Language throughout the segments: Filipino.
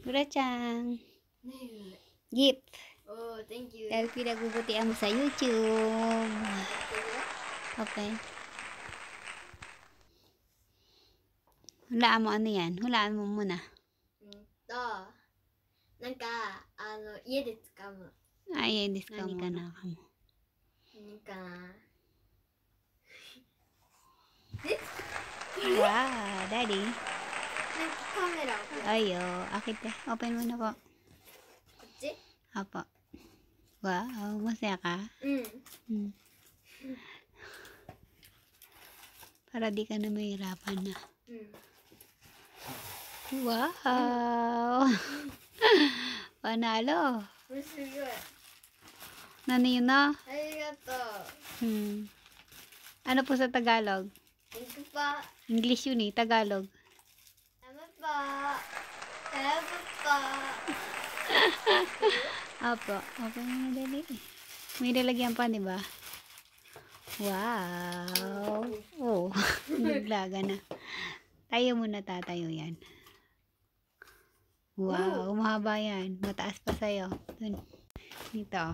Gurachang. Gip. Oh, thank you. Dahil pinagbubutihan mo sa YouTube. Okay. Hulaan mo ano yan? Hulaan mo muna. Ito. Nanka, ano, iye de tsukamu. Ah, iye de tsukamu. Nani ka na kamo? Nanka. Wow, daddy. 카메라. 아유, 아기때 open mo na po. Ochi? Apo. Wow, masaya ka? Mm. mm. Para di ka na mahirapan na. Mm. Wow! Mm. Panalo. Masaya. Ano yun na? Arigato. Hmm. Ano po sa Tagalog? English pa. English yun eh, Tagalog. Salamat pa Apo, open mo na dali. May lalagyan pa, di ba? Wow! Oh, naglaga na. Tayo muna tatayo yan. Wow, mahaba yan. Mataas pa sa'yo. Dun. Dito.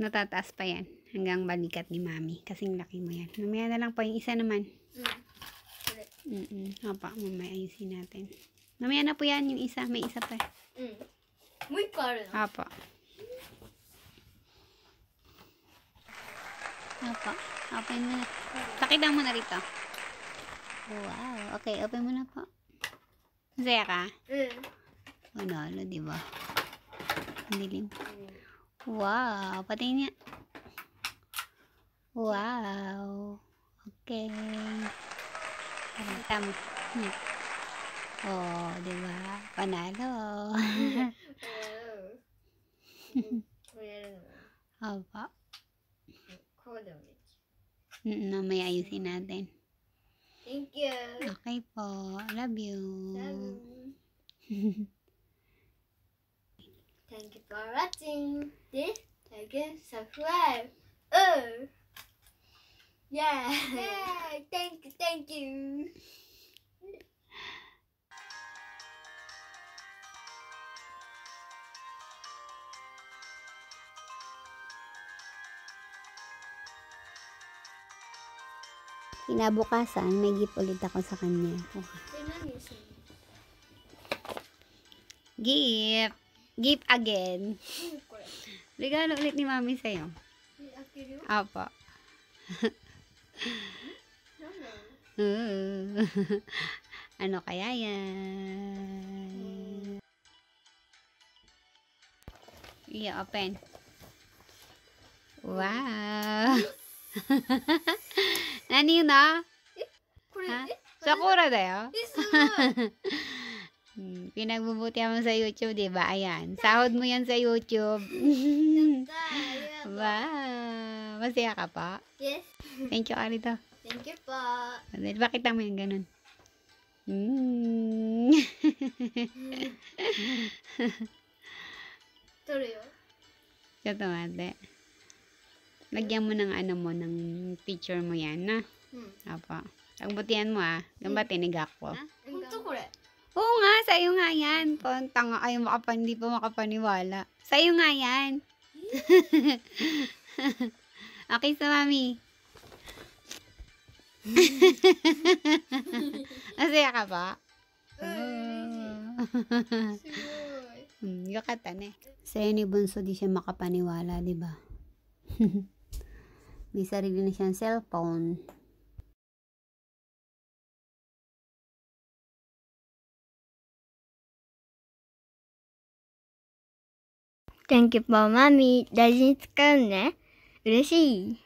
Natataas pa yan. Hanggang balikat ni mami. Kasing laki mo yan. Mamaya na lang po yung isa naman. Mm -mm. Hapa, mamaya ayusin natin. Mamaya na po yan, yung isa. May isa pa. Mm. Muy caro. Hapa. Hapa. Open mo na. Takidang mo na rito. Wow. Okay, open mo na po. Masaya ka? Mm. Panalo, di ba? Ang dilim. Wow. Patay niya. Wow. Okay. Pakita mo. Hmm. Oh, di ba? Panalo. これやるの Opo. こうでもでき Mm, mamaya ayusin natin. る Thank you Okay po. Love you. Love you. Thank you for watching this. Like and subscribe. Oh. Yeah. yeah. Thank thank you. Kinabukasan, may gift ulit ako sa kanya. Okay. Gift. Gift again. Regalo ulit ni mami sa'yo. Apo. Mm. ano kaya yan? Yeah, open. Wow! nani na? Ah? Ha? Sakura da yo? Hmm, Pinagbubutihan mo sa YouTube, di ba? Ayan. Sahod mo yan sa YouTube. Wow! Masaya ka pa? Yes. Thank you, Arida. Thank you po. Dahil bakit naman yung ganun? Mm. Tuloy yun? Ito, tomate. Lagyan mo ng ano mo, ng picture mo yan, na? Hmm. Apo. Agbutihan mo, ah. Gamba, hmm. tiniga ko. Ha? Punto ko rin. Oo nga, sa'yo nga yan. Tanga, ay, makapan, hindi pa makapaniwala. Sa'yo nga yan. Okay sa mami. Masaya ka ba? Yo hmm. ka tane. Sa'yo ni Bunso di siya makapaniwala, di ba? May sarili na siyang cellphone. Thank you po, Mami. Dahil nito ka na. 嬉しい。